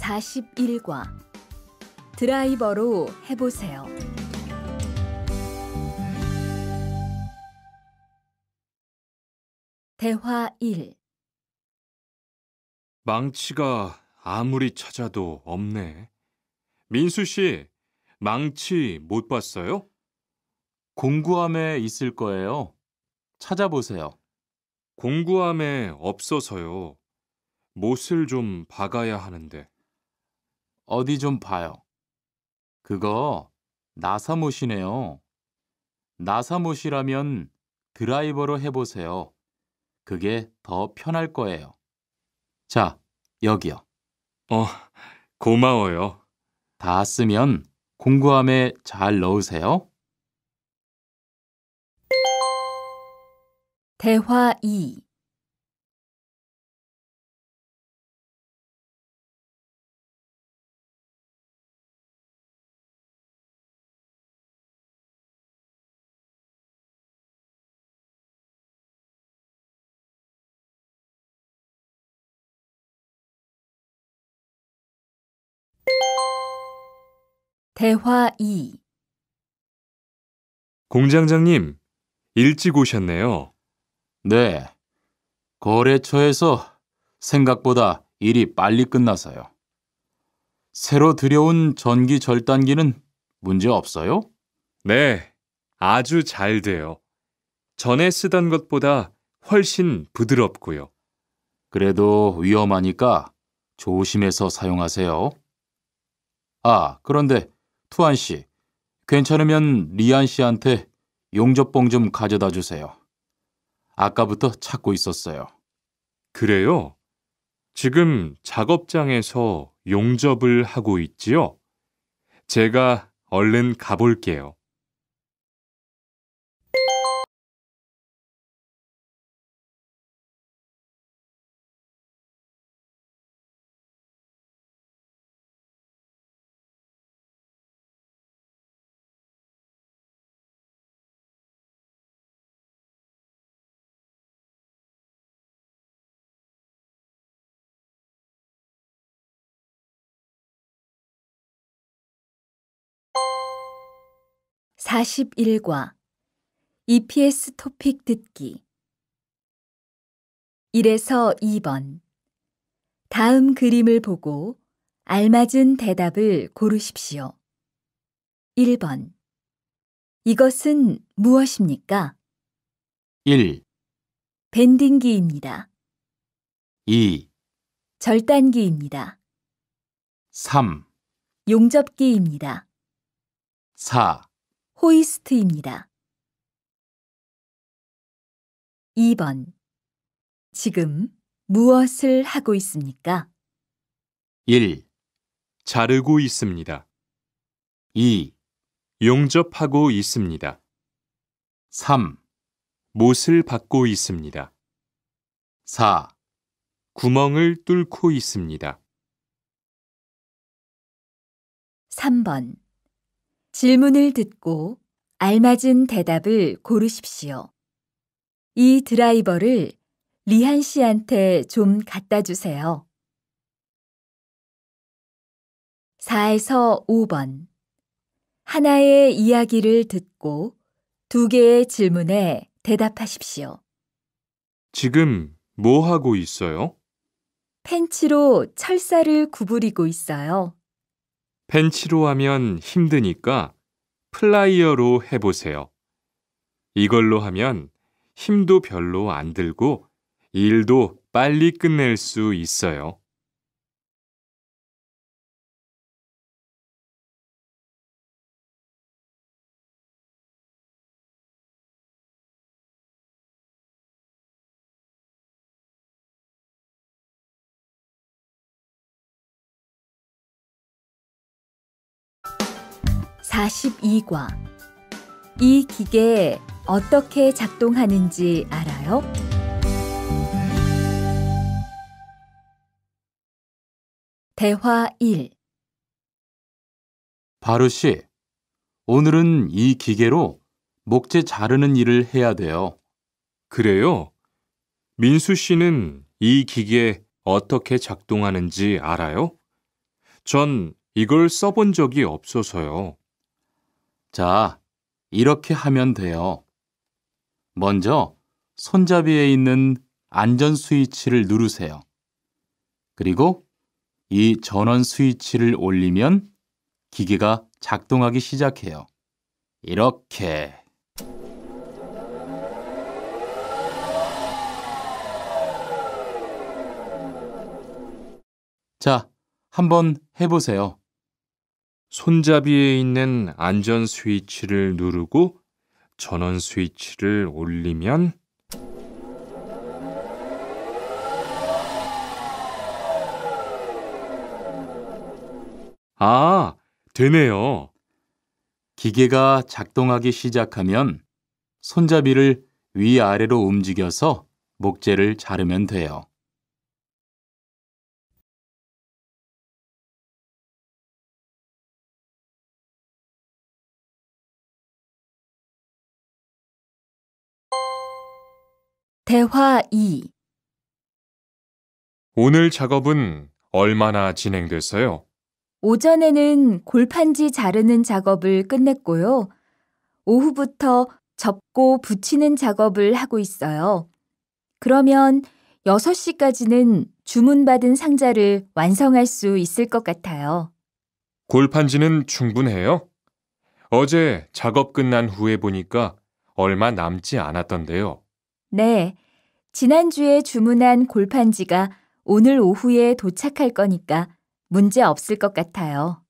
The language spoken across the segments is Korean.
41과 드라이버로 해보세요. 대화 1 망치가 아무리 찾아도 없네. 민수 씨, 망치 못 봤어요? 공구함에 있을 거예요. 찾아보세요. 공구함에 없어서요. 못을 좀 박아야 하는데. 어디 좀 봐요. 그거 나사못이네요. 나사못이라면 드라이버로 해보세요. 그게 더 편할 거예요. 자, 여기요. 어, 고마워요. 다 쓰면 공구함에 잘 넣으세요. 대화 2 대화 2 공장장님, 일찍 오셨네요. 네. 거래처에서 생각보다 일이 빨리 끝나서요. 새로 들여온 전기 절단기는 문제 없어요? 네, 아주 잘 돼요. 전에 쓰던 것보다 훨씬 부드럽고요. 그래도 위험하니까 조심해서 사용하세요. 아, 그런데 투안 씨, 괜찮으면 리안 씨한테 용접봉 좀 가져다 주세요. 아까부터 찾고 있었어요. 그래요? 지금 작업장에서 용접을 하고 있지요? 제가 얼른 가볼게요 .41과 EPS 토픽 듣기 1에서 2번 다음 그림을 보고 알맞은 대답을 고르십시오. 1번 이것은 무엇입니까? 1, 밴딩기입니다. 2, 절단기입니다. 3, 용접기입니다. 4, 호이스트입니다. 2번 지금 무엇을 하고 있습니까? 1, 자르고 있습니다. 2, 용접하고 있습니다. 3, 못을 박고 있습니다. 4, 구멍을 뚫고 있습니다. 3번 질문을 듣고 알맞은 대답을 고르십시오. 이 드라이버를 리한 씨한테 좀 갖다 주세요. 4에서 5번 하나의 이야기를 듣고 두 개의 질문에 대답하십시오. 지금 뭐 하고 있어요? 펜치로 철사를 구부리고 있어요. 펜치로 하면 힘드니까 플라이어로 해보세요. 이걸로 하면 힘도 별로 안 들고 일도 빨리 끝낼 수 있어요. (42과) 이 기계 어떻게 작동하는지 알아요? 대화 1 바루 씨, 오늘은 이 기계로 목재 자르는 일을 해야 돼요. 그래요? 민수 씨는 이 기계 어떻게 작동하는지 알아요? 전 이걸 써본 적이 없어서요. 자, 이렇게 하면 돼요. 먼저 손잡이에 있는 안전 스위치를 누르세요. 그리고 이 전원 스위치를 올리면 기계가 작동하기 시작해요. 이렇게. 자, 한번 해보세요. 손잡이에 있는 안전 스위치를 누르고 전원 스위치를 올리면 아, 되네요. 기계가 작동하기 시작하면 손잡이를 위아래로 움직여서 목재를 자르면 돼요. 대화 2. 오늘 작업은 얼마나 진행됐어요? 오전에는 골판지 자르는 작업을 끝냈고요. 오후부터 접고 붙이는 작업을 하고 있어요. 그러면 6시까지는 주문받은 상자를 완성할 수 있을 것 같아요. 골판지는 충분해요? 어제 작업 끝난 후에 보니까 얼마 남지 않았던데요. 네. 지난주에 주문한 골판지가 오늘 오후에 도착할 거니까 문제 없을 것 같아요.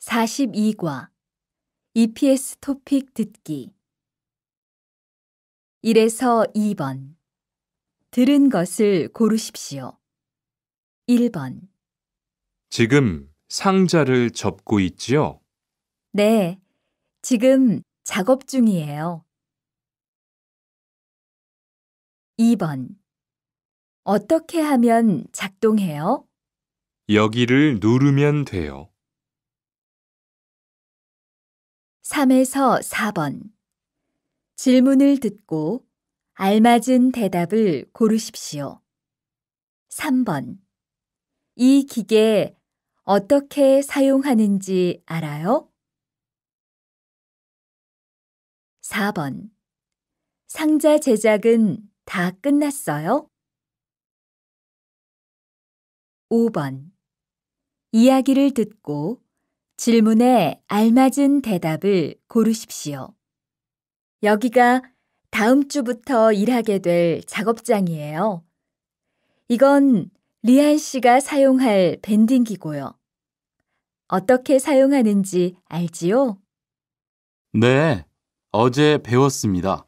(42과) EPS 토픽 듣기 1에서 2번 들은 것을 고르십시오. 1번 지금 상자를 접고 있지요? 네, 지금 작업 중이에요. 2번 어떻게 하면 작동해요? 여기를 누르면 돼요. 3에서 4번 질문을 듣고 알맞은 대답을 고르십시오. 3번 이 기계 어떻게 사용하는지 알아요? 4번 상자 제작은 다 끝났어요? 5번 이야기를 듣고 질문에 알맞은 대답을 고르십시오. 여기가 다음 주부터 일하게 될 작업장이에요. 이건 리안 씨가 사용할 밴딩기고요. 어떻게 사용하는지 알지요? 네, 어제 배웠습니다.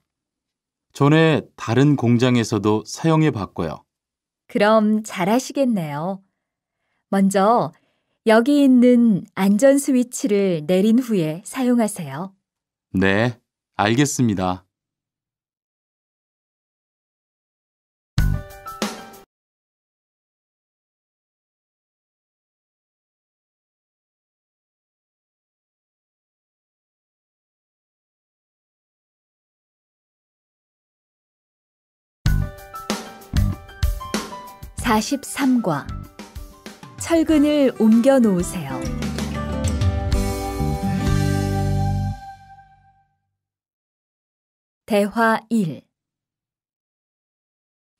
전에 다른 공장에서도 사용해 봤고요. 그럼 잘하시겠네요. 먼저 여기 있는 안전 스위치를 내린 후에 사용하세요. 네, 알겠습니다. (43과) 철근을 옮겨 놓으세요. 대화 1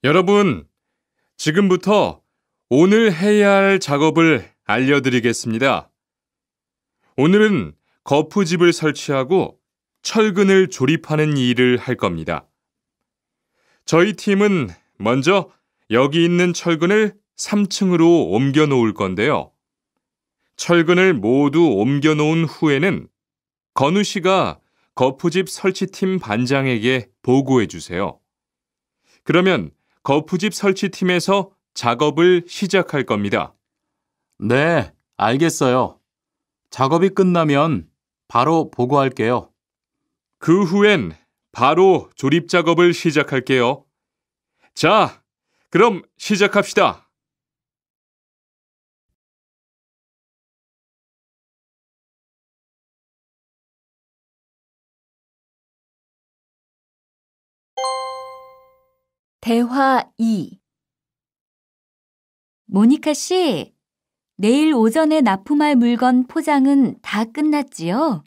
여러분, 지금부터 오늘 해야 할 작업을 알려드리겠습니다. 오늘은 거푸집을 설치하고 철근을 조립하는 일을 할 겁니다. 저희 팀은 먼저 여기 있는 철근을 3층으로 옮겨 놓을 건데요. 철근을 모두 옮겨 놓은 후에는 건우 씨가 거푸집 설치팀 반장에게 보고해 주세요. 그러면 거푸집 설치팀에서 작업을 시작할 겁니다. 네, 알겠어요. 작업이 끝나면 바로 보고할게요. 그 후엔 바로 조립 작업을 시작할게요. 자, 그럼 시작합시다. 대화 2 모니카 씨, 내일 오전에 납품할 물건 포장은 다 끝났지요?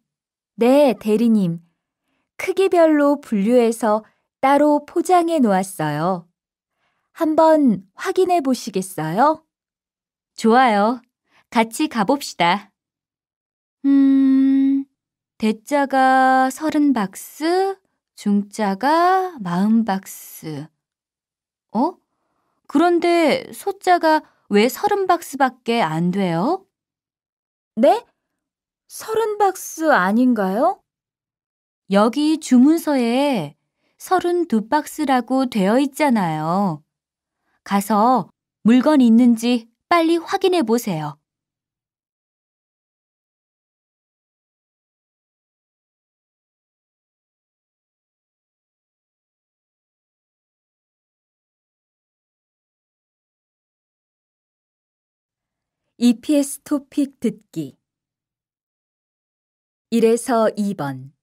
네, 대리님. 크기별로 분류해서 따로 포장해 놓았어요. 한번 확인해 보시겠어요? 좋아요. 같이 가봅시다. 음, 대자가 30박스, 중자가 40박스. 어? 그런데 소자가 왜 30박스밖에 안 돼요? 네? 서른 박스 아닌가요? 여기 주문서에 32박스라고 되어 있잖아요. 가서 물건 있는지 빨리 확인해 보세요. EPS 토픽 듣기 1에서 2번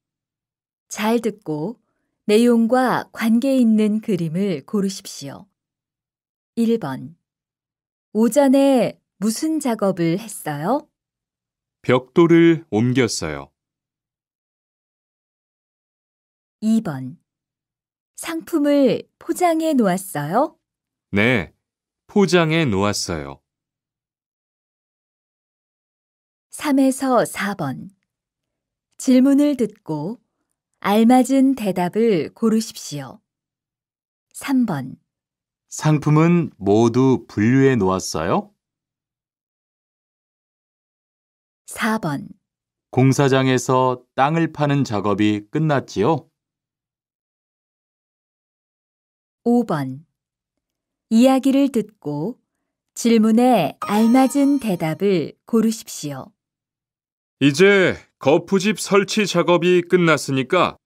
잘 듣고 내용과 관계 있는 그림을 고르십시오. 1번 오전에 무슨 작업을 했어요? 벽돌을 옮겼어요. 2번 상품을 포장해 놓았어요? 네, 포장해 놓았어요. 3에서 4번. 질문을 듣고 알맞은 대답을 고르십시오. 3번. 상품은 모두 분류해 놓았어요? 4번. 공사장에서 땅을 파는 작업이 끝났지요? 5번. 이야기를 듣고 질문에 알맞은 대답을 고르십시오. 이제 거푸집 설치 작업이 끝났으니까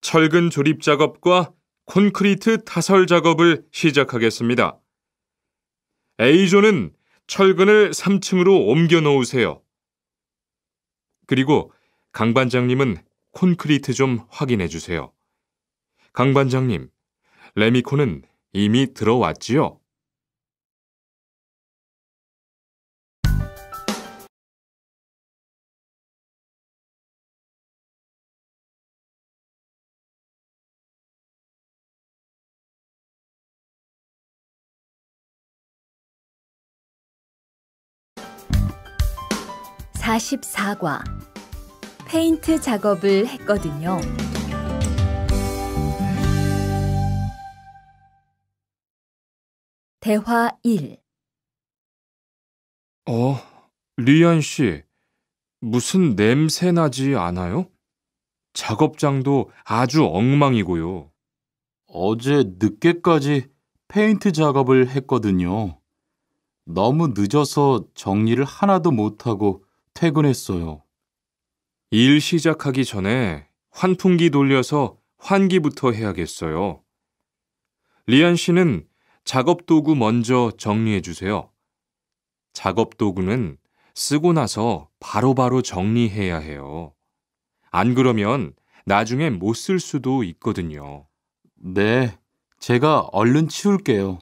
철근 조립 작업과 콘크리트 타설 작업을 시작하겠습니다. A조는 철근을 3층으로 옮겨 놓으세요. 그리고 강 반장님은 콘크리트 좀 확인해 주세요. 강 반장님, 레미콘은 이미 들어왔지요? 사십사과 페인트 작업을 했거든요. 대화 1 어, 리안 씨, 무슨 냄새 나지 않아요? 작업장도 아주 엉망이고요. 어제 늦게까지 페인트 작업을 했거든요. 너무 늦어서 정리를 하나도 못하고 퇴근했어요. 일 시작하기 전에 환풍기 돌려서 환기부터 해야겠어요. 리안 씨는 작업 도구 먼저 정리해 주세요. 작업 도구는 쓰고 나서 바로바로 정리해야 해요. 안 그러면 나중에 못 쓸 수도 있거든요. 네, 제가 얼른 치울게요.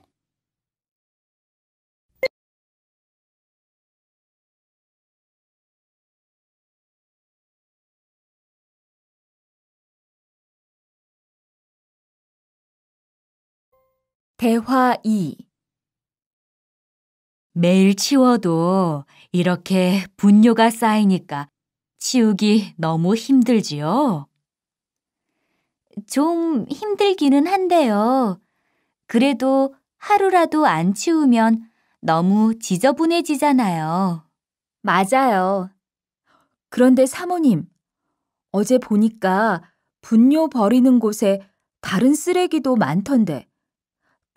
대화 2 매일 치워도 이렇게 분뇨가 쌓이니까 치우기 너무 힘들지요? 좀 힘들기는 한데요. 그래도 하루라도 안 치우면 너무 지저분해지잖아요. 맞아요. 그런데 사모님, 어제 보니까 분뇨 버리는 곳에 다른 쓰레기도 많던데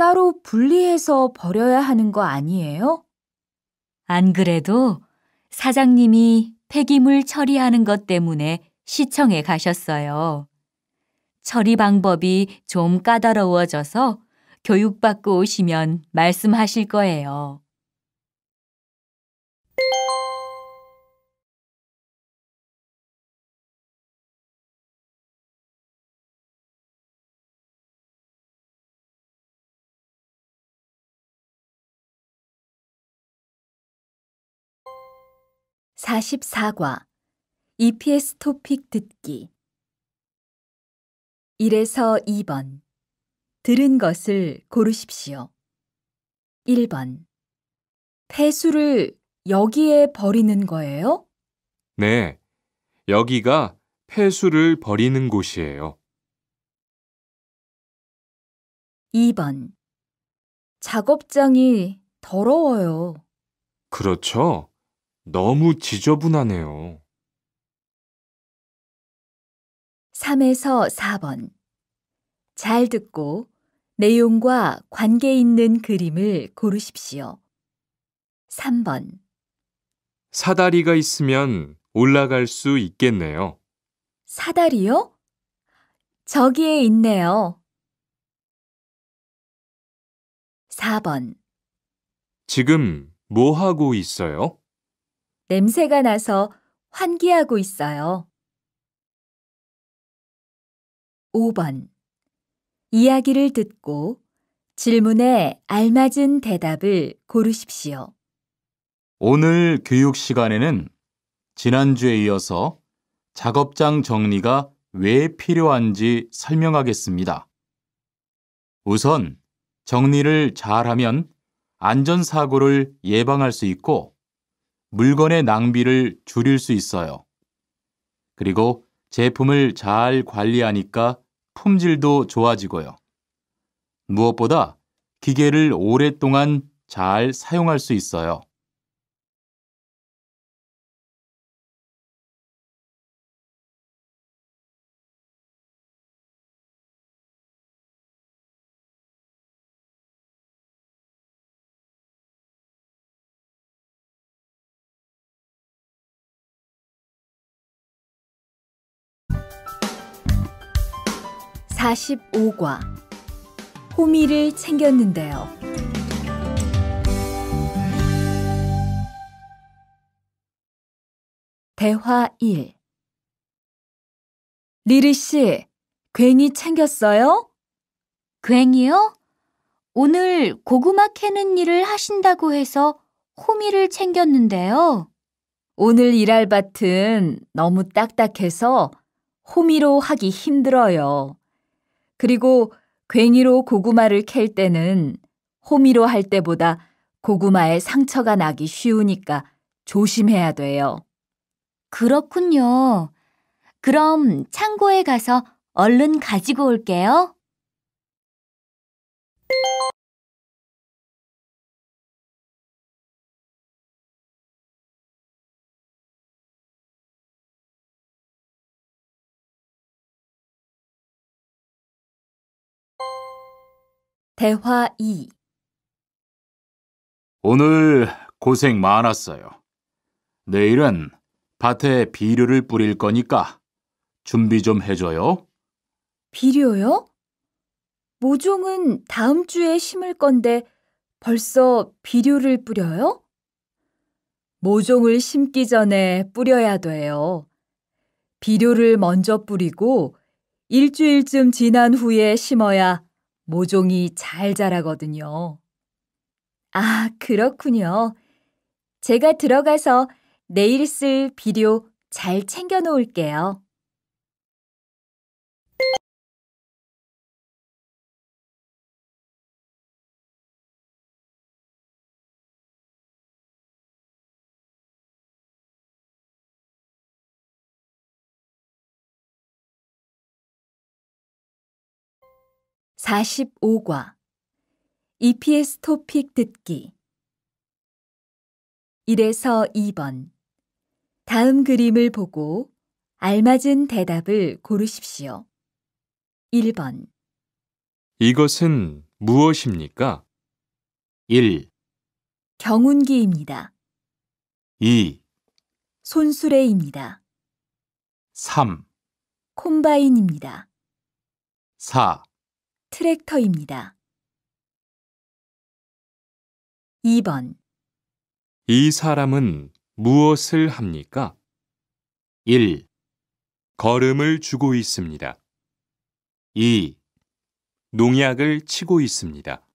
따로 분리해서 버려야 하는 거 아니에요? 안 그래도 사장님이 폐기물 처리하는 것 때문에 시청에 가셨어요. 처리 방법이 좀 까다로워져서 교육받고 오시면 말씀하실 거예요. 44과 EPS 토픽 듣기 1에서 2번 들은 것을 고르십시오. 1번 폐수를 여기에 버리는 거예요? 네, 여기가 폐수를 버리는 곳이에요. 2번 작업장이 더러워요. 그렇죠? 너무 지저분하네요. 3에서 4번 잘 듣고 내용과 관계 있는 그림을 고르십시오. 3번 사다리가 있으면 올라갈 수 있겠네요. 사다리요? 저기에 있네요. 4번 지금 뭐 하고 있어요? 냄새가 나서 환기하고 있어요. 5번 이야기를 듣고 질문에 알맞은 대답을 고르십시오. 오늘 교육 시간에는 지난주에 이어서 작업장 정리가 왜 필요한지 설명하겠습니다. 우선 정리를 잘하면 안전사고를 예방할 수 있고 물건의 낭비를 줄일 수 있어요. 그리고 제품을 잘 관리하니까 품질도 좋아지고요. 무엇보다 기계를 오랫동안 잘 사용할 수 있어요. 사십오과 호미를 챙겼는데요. 대화 1 리리 씨, 괭이 챙겼어요? 괭이요? 오늘 고구마 캐는 일을 하신다고 해서 호미를 챙겼는데요. 오늘 일할 밭은 너무 딱딱해서 호미로 하기 힘들어요. 그리고 괭이로 고구마를 캘 때는 호미로 할 때보다 고구마에 상처가 나기 쉬우니까 조심해야 돼요. 그렇군요. 그럼 창고에 가서 얼른 가지고 올게요. 대화 2 오늘 고생 많았어요. 내일은 밭에 비료를 뿌릴 거니까 준비 좀 해줘요. 비료요? 모종은 다음 주에 심을 건데 벌써 비료를 뿌려요? 모종을 심기 전에 뿌려야 돼요. 비료를 먼저 뿌리고 일주일쯤 지난 후에 심어야 모종이 잘 자라거든요. 아, 그렇군요. 제가 들어가서 내일 쓸 비료 잘 챙겨 놓을게요. 사십오과 EPS 토픽 듣기 1에서 2번 다음 그림을 보고 알맞은 대답을 고르십시오. 1번 이것은 무엇입니까? 1, 경운기입니다. 2, 손수레입니다. 3, 콤바인입니다. 4, 트랙터입니다. 2번 이 사람은 무엇을 합니까? 1, 걸음을 주고 있습니다. 2, 농약을 치고 있습니다.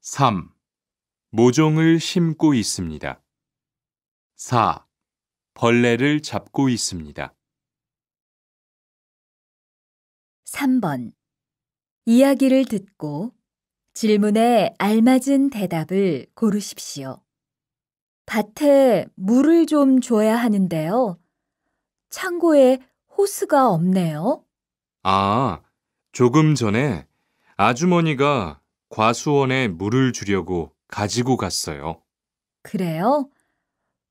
3, 모종을 심고 있습니다. 4, 벌레를 잡고 있습니다. 3번. 이야기를 듣고 질문에 알맞은 대답을 고르십시오. 밭에 물을 좀 줘야 하는데요. 창고에 호스가 없네요. 아, 조금 전에 아주머니가 과수원에 물을 주려고 가지고 갔어요. 그래요?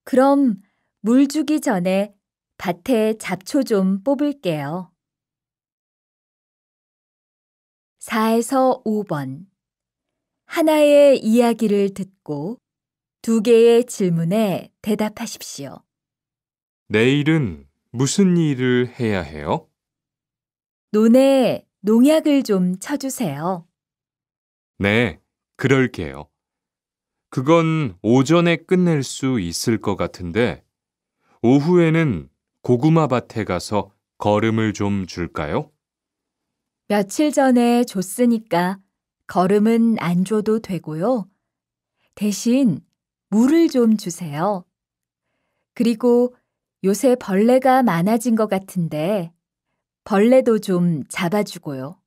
그럼 물 주기 전에 밭에 잡초 좀 뽑을게요. 4에서 5번. 하나의 이야기를 듣고 두 개의 질문에 대답하십시오. 내일은 무슨 일을 해야 해요? 논에 농약을 좀 쳐주세요. 네, 그럴게요. 그건 오전에 끝낼 수 있을 것 같은데, 오후에는 고구마 밭에 가서 거름을 좀 줄까요? 며칠 전에 줬으니까 걸음은 안 줘도 되고요. 대신 물을 좀 주세요. 그리고 요새 벌레가 많아진 것 같은데 벌레도 좀 잡아주고요.